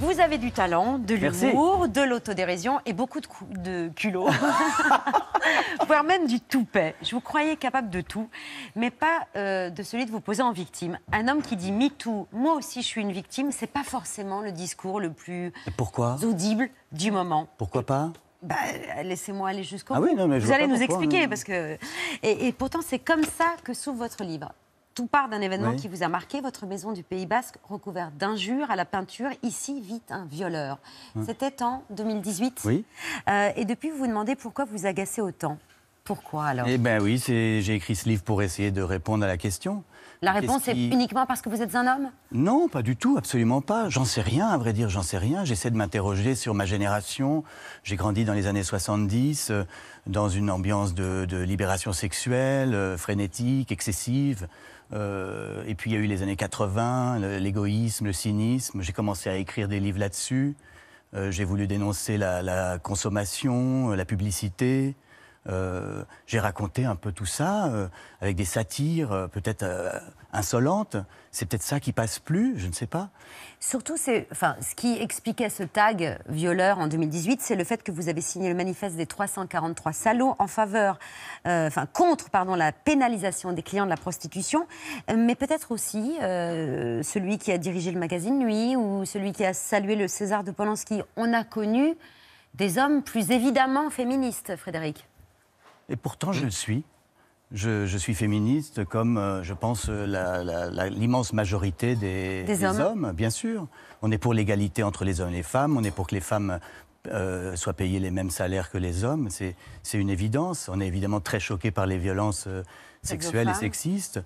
Vous avez du talent, de l'humour, de l'autodérision et beaucoup de, de culot, voire même du toupet. Je vous croyais capable de tout, mais pas euh, de celui de vous poser en victime. Un homme qui dit MeToo, moi aussi je suis une victime, c'est pas forcément le discours le plus pourquoi? audible du moment. Pourquoi pas? Bah, laissez-moi aller jusqu'au ah bout. Oui, non, mais vous allez nous expliquer, parce que... et pourtant, c'est comme ça que s'ouvre votre livre. Tout part d'un événement qui vous a marqué, votre maison du Pays Basque recouverte d'injures à la peinture. Ici vit un violeur. C'était en 2018. Oui. Euh, et depuis, vous vous demandez pourquoi vous agacez autant. Pourquoi alors? Eh bien oui, j'ai écrit ce livre pour essayer de répondre à la question. La réponse est uniquement parce que vous êtes un homme? Non, pas du tout, absolument pas. J'en sais rien, à vrai dire, j'en sais rien. J'essaie de m'interroger sur ma génération. J'ai grandi dans les années 70, euh, dans une ambiance de, libération sexuelle, euh, frénétique, excessive. Euh, et puis il y a eu les années 80, l'égoïsme, le cynisme. J'ai commencé à écrire des livres là-dessus. J'ai voulu dénoncer la consommation, la publicité. Euh, j'ai raconté un peu tout ça euh, avec des satires euh, peut-être insolentes. C'est peut-être ça qui passe plus, je ne sais pas. Surtout, ce qui expliquait ce tag violeur en 2018, c'est le fait que vous avez signé le manifeste des 343 salauds en faveur, enfin contre, pardon, la pénalisation des clients de la prostitution, mais peut-être aussi celui qui a dirigé le magazine Nuit ou celui qui a salué le César de Polanski. On a connu des hommes plus évidemment féministes, Frédéric. Et pourtant, je le suis. Je, suis féministe comme, euh, je pense, euh, l'immense majorité des, hommes. bien sûr. On est pour l'égalité entre les hommes et les femmes, on est pour que les femmes euh, soient payées les mêmes salaires que les hommes. C'est une évidence. On est évidemment très choqué par les violences sexuelles et sexistes.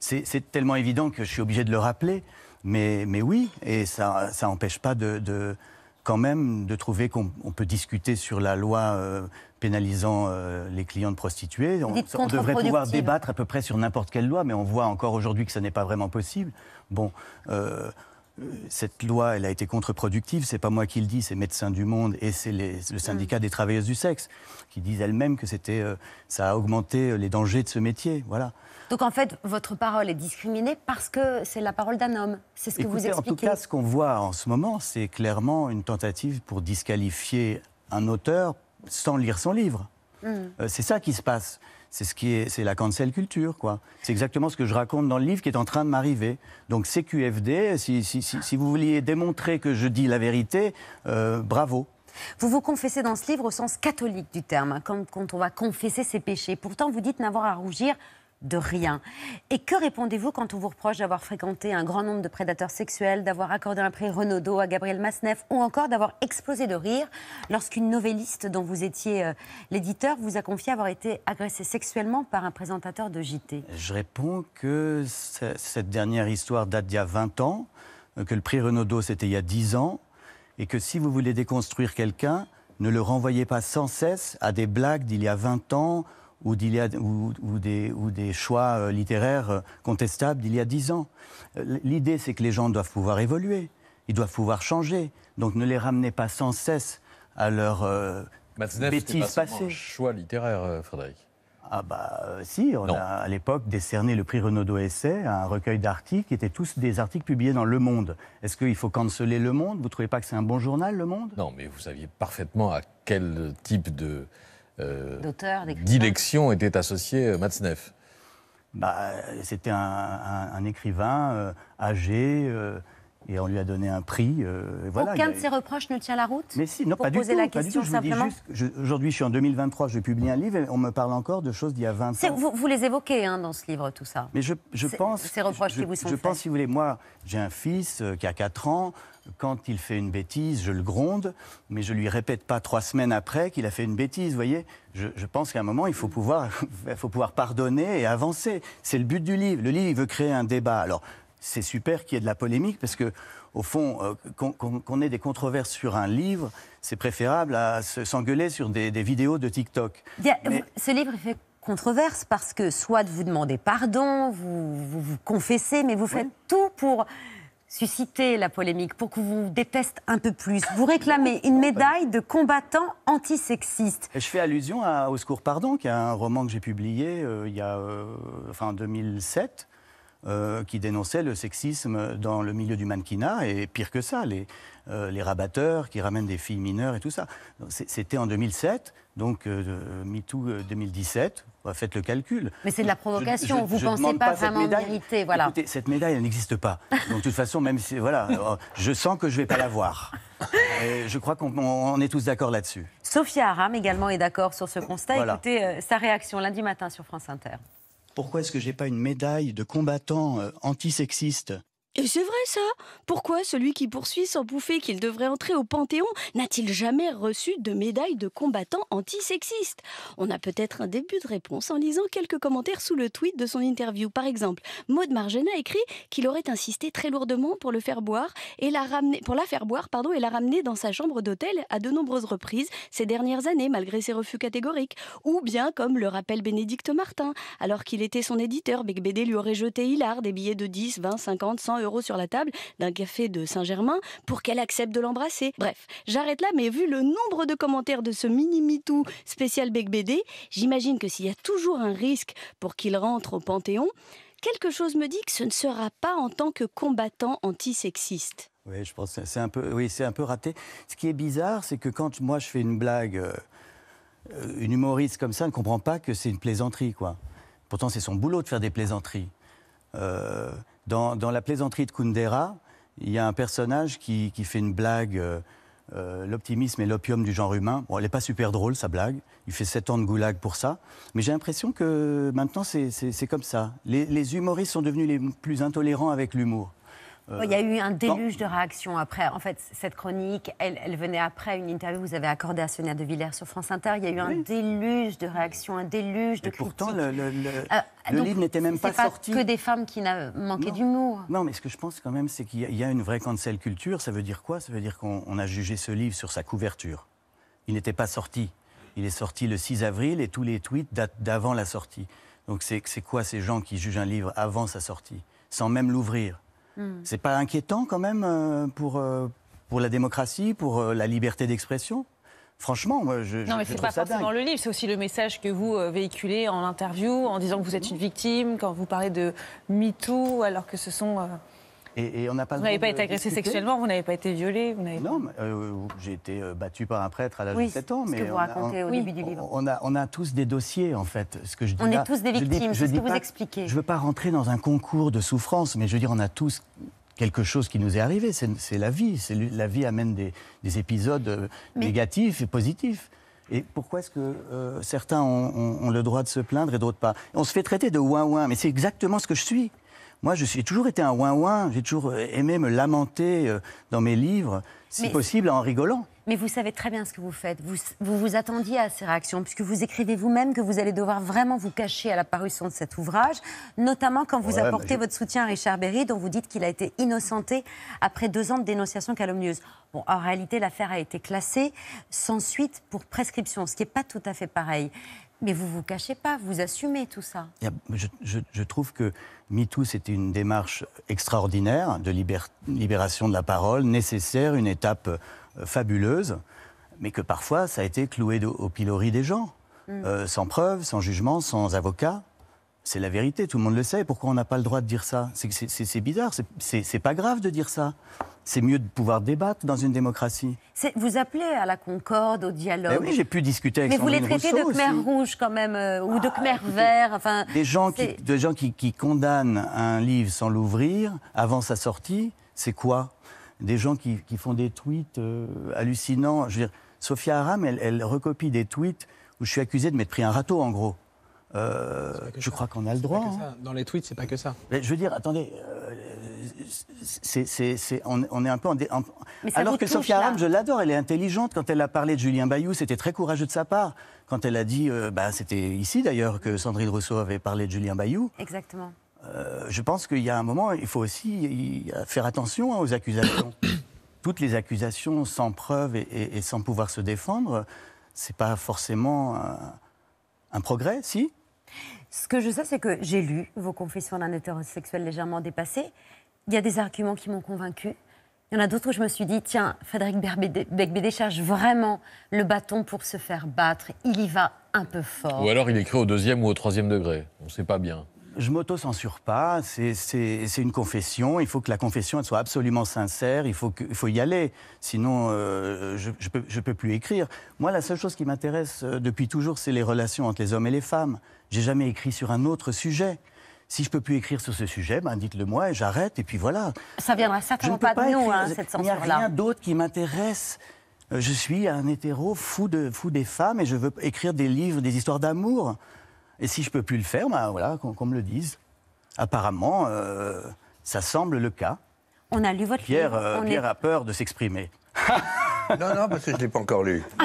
C'est tellement évident que je suis obligé de le rappeler. Mais, mais oui, et ça n'empêche pas de, quand même de trouver qu'on peut discuter sur la loi pénalisant euh, les clients de prostituées. On, devrait pouvoir débattre à peu près sur n'importe quelle loi, mais on voit encore aujourd'hui que ce n'est pas vraiment possible. Bon, euh, cette loi, elle a été contre-productive. C'est pas moi qui le dis, c'est Médecins du Monde et c'est le syndicat mm. des travailleuses du sexe qui disent elles-mêmes que c'était, euh, ça a augmenté les dangers de ce métier. Voilà. Donc en fait, votre parole est discriminée parce que c'est la parole d'un homme. C'est ce que vous expliquez. En tout cas, ce qu'on voit en ce moment, c'est clairement une tentative pour disqualifier un auteur sans lire son livre. Hmm. Euh, c'est ça qui se passe. C'est ce qui est, c'est la cancel culture, quoi. C'est exactement ce que je raconte dans le livre qui est en train de m'arriver. Donc CQFD, si, si, si, vous vouliez démontrer que je dis la vérité, euh, bravo. Vous vous confessez dans ce livre au sens catholique du terme, comme quand on va confesser ses péchés. Pourtant, vous dites n'avoir à rougir de rien. Et que répondez-vous quand on vous reproche d'avoir fréquenté un grand nombre de prédateurs sexuels, d'avoir accordé un prix Renaudot à Gabriel Masneff ou encore d'avoir explosé de rire lorsqu'une novelliste dont vous étiez euh, l'éditeur vous a confié avoir été agressée sexuellement par un présentateur de JT Je réponds que cette dernière histoire date d'il y a 20 ans, euh, que le prix Renaudot c'était il y a 10 ans et que si vous voulez déconstruire quelqu'un, ne le renvoyez pas sans cesse à des blagues d'il y a 20 ans ou, ou, des, ou des, choix euh, littéraires euh, contestables d'il y a dix ans. Euh, l'idée, c'est que les gens doivent pouvoir évoluer, ils doivent pouvoir changer. Donc ne les ramenez pas sans cesse à leur euh, bêtises passées. un choix littéraire, Frédéric. Ah bah si, on a à l'époque décerné le prix Renaudot Essai à un recueil d'articles qui étaient tous des articles publiés dans Le Monde. Est-ce qu'il faut canceller Le Monde? Vous ne trouvez pas que c'est un bon journal, Le Monde? Non, mais vous saviez parfaitement à quel type de euh, d'élection était associé euh, Matzneff bah, C'était un, écrivain euh, âgé. Et on lui a donné un prix. voilà, Aucun de ses reproches ne tient la route Mais si, non, pas du, tout, la question, Aujourd'hui, je suis en 2023, je publie un livre et on me parle encore de choses d'il y a 20 ans. Vous, vous, les évoquez hein, dans ce livre, tout ça. Mais je, je pense. Ces reproches qui vous sont Je faits. pense, si vous voulez, moi, j'ai un fils qui a 4 ans quand il fait une bêtise, je le gronde, mais je lui répète pas trois semaines après qu'il a fait une bêtise. Vous voyez, je, pense qu'à un moment, il faut pouvoir, faut pouvoir pardonner et avancer. C'est le but du livre. Le livre, il veut créer un débat. Alors, c'est super qu'il y ait de la polémique parce que, au fond, euh, qu'on ait des controverses sur un livre, c'est préférable à s'engueuler sur des, vidéos de TikTok. Ce livre fait controverse parce que soit vous demandez pardon, vous vous, confessez, mais vous faites tout pour susciter la polémique, pour que vous déteste un peu plus. Vous réclamez une médaille de combattant antisexiste. Je fais allusion à Au secours pardon, qui est un roman que j'ai publié euh, il y a euh, 2007 euh, qui dénonçaient le sexisme dans le milieu du mannequinat, et pire que ça, les, euh, rabatteurs qui ramènent des filles mineures et tout ça. C'était en 2007, donc euh, euh MeToo euh, 2017, bah, faites le calcul. Mais c'est de la provocation, vous ne pensez pas, vraiment médaille. Mériter, voilà. Écoutez, cette médaille, elle n'existe pas. Donc de toute façon, même si, voilà, je sens que je ne vais pas la voir. Je crois qu'on est tous d'accord là-dessus. Sophia Aram également est d'accord sur ce constat. Écoutez sa réaction lundi matin sur France Inter. Pourquoi est-ce que j'ai pas une médaille de combattant euh, antisexiste? Et c'est vrai ça Pourquoi celui qui poursuit sans bouffer qu'il devrait entrer au Panthéon n'a-t-il jamais reçu de médaille de combattant antisexiste? On a peut-être un début de réponse en lisant quelques commentaires sous le tweet de son interview. Par exemple, Maud Margena écrit qu'il aurait insisté très lourdement pour le faire boire et la faire boire pardon, et la ramener dans sa chambre d'hôtel à de nombreuses reprises ces dernières années malgré ses refus catégoriques. Ou bien, comme le rappelle Bénédicte Martin, alors qu'il était son éditeur, Bec BD lui aurait jeté hilar des billets de 10, 20, 50, 100 euros sur la table d'un café de Saint-Germain pour qu'elle accepte de l'embrasser. Bref, j'arrête là, mais vu le nombre de commentaires de ce mini MeToo spécial Bec BD, j'imagine que s'il y a toujours un risque pour qu'il rentre au Panthéon, quelque chose me dit que ce ne sera pas en tant que combattant antisexiste. Oui, je pense que c'est un peu, oui, c'est un peu raté. Ce qui est bizarre, c'est que quand moi je fais une blague, euh, une humoriste comme ça ne comprend pas que c'est une plaisanterie, quoi. Pourtant, c'est son boulot de faire des plaisanteries. Euh, dans, la plaisanterie de Kundera, il y a un personnage qui, fait une blague, euh, euh, l'optimisme et l'opium du genre humain. Bon, elle n'est pas super drôle, sa blague. Il fait 7 ans de goulag pour ça. Mais j'ai l'impression que maintenant, c'est comme ça. les humoristes sont devenus les plus intolérants avec l'humour. Il y a eu un déluge de réactions après. En fait, cette chronique, elle, venait après une interview que vous avez accordée à Sonia De Villers sur France Inter. Il y a eu un déluge de réactions, un déluge de Et critiques. Pourtant, le, le, livre n'était même pas, pas sorti. que des femmes qui manquaient d'humour. Non, mais ce que je pense quand même, c'est qu'il y, a une vraie cancel culture. Ça veut dire quoi? Ça veut dire qu'on a jugé ce livre sur sa couverture. Il n'était pas sorti. Il est sorti le 6 avril et tous les tweets datent d'avant la sortie. Donc c'est quoi ces gens qui jugent un livre avant sa sortie, sans même l'ouvrir Hmm. C'est pas inquiétant quand même euh, pour, euh, pour la démocratie, pour euh, la liberté d'expression? Franchement, moi, je. Non, mais c'est pas forcément le livre, c'est aussi le message que vous véhiculez en interview, en disant que vous êtes une victime, quand vous parlez de MeToo, alors que ce sont. Et, on n'a pas vous n'avez pas été agressé sexuellement, vous n'avez pas été violé vous Non, j'ai été battu par un prêtre à l'âge de 7 ans. Ce mais que vous racontez au début du livre. On a, on a tous des dossiers, en fait. Ce que je dis on est tous des victimes, c'est ce que vous expliquez. Je ne veux pas rentrer dans un concours de souffrance, mais je veux dire, on a tous quelque chose qui nous est arrivé. C'est la vie. La vie amène des, épisodes euh, négatifs et positifs. Et pourquoi est-ce que euh, certains ont, le droit de se plaindre et d'autres pas? On se fait traiter de ouin-ouin, mais c'est exactement ce que je suis. Moi, j'ai toujours été un ouin-ouin, j'ai toujours aimé me lamenter euh, dans mes livres, si possible en rigolant. Mais vous savez très bien ce que vous faites. Vous vous, attendiez à ces réactions, puisque vous écrivez vous-même que vous allez devoir vraiment vous cacher à la parution de cet ouvrage, notamment quand vous apportez votre soutien à Richard Berry, dont vous dites qu'il a été innocenté après deux ans de dénonciation calomnieuse. Bon, en réalité, l'affaire a été classée sans suite pour prescription, ce qui n'est pas tout à fait pareil. Mais vous vous cachez pas, vous assumez tout ça. Je, trouve que MeToo, c'était une démarche extraordinaire de libération de la parole, nécessaire, une étape euh, fabuleuse, mais que parfois ça a été cloué au pilori des gens, mm. euh, sans preuve, sans jugement, sans avocat. C'est la vérité, tout le monde le sait. Pourquoi on n'a pas le droit de dire ça? C'est bizarre, c'est pas grave de dire ça. C'est mieux de pouvoir débattre dans une démocratie. Vous appelez à la concorde, au dialogue. oui, j'ai pu discuter avec Mais vous les traitez de Khmer rouge quand même, euh, ou de ah, Khmer vert. Enfin, des gens, qui, des gens qui, qui condamnent un livre sans l'ouvrir avant sa sortie, c'est quoi? Des gens qui, font des tweets euh, hallucinants. Je veux dire, Sophia Aram, elle, recopie des tweets où je suis accusé de m'être pris un râteau, en gros. Euh, je crois qu'on a le droit. Hein. Dans les tweets, c'est pas que ça. je veux dire, attendez, euh, c'est, on, est un peu en. Alors que Sophia Aram, je l'adore, elle est intelligente. Quand elle a parlé de Julien Bayou, c'était très courageux de sa part. Quand elle a dit, bah, c'était ici d'ailleurs que Sandrine Rousseau avait parlé de Julien Bayou. Exactement. Euh, je pense qu'il y a un moment, il faut aussi faire attention hein, aux accusations. Toutes les accusations sans preuve et, sans pouvoir se défendre, c'est pas forcément un, progrès, si Ce que je sais, c'est que j'ai lu vos confessions d'un hétérosexuel légèrement dépassé. Il y a des arguments qui m'ont convaincu. Il y en a d'autres où je me suis dit, tiens, Frédéric Becbédé cherche vraiment le bâton pour se faire battre. Il y va un peu fort. Ou alors il écrit au deuxième ou au troisième degré. On ne sait pas bien. Je m'auto-censure pas, c'est une confession, il faut que la confession soit absolument sincère, il faut, faut y aller, sinon euh, je ne peux, je peux, plus écrire. Moi, la seule chose qui m'intéresse euh, depuis toujours, c'est les relations entre les hommes et les femmes. J'ai jamais écrit sur un autre sujet. Si je peux plus écrire sur ce sujet, ben dites-le moi et j'arrête, et puis voilà. Ça viendra certainement pas, de nous, hein, cette censure-là. Il n'y a rien d'autre qui m'intéresse. Euh, je suis un hétéro fou, de, fou des femmes et je veux écrire des livres, des histoires d'amour. Et si je peux plus le faire, ben voilà, qu'on me le dise. Apparemment, euh, ça semble le cas. On a lu votre Pierre, livre. Euh, Pierre a peur de s'exprimer. non, non, parce que je ne l'ai pas encore lu.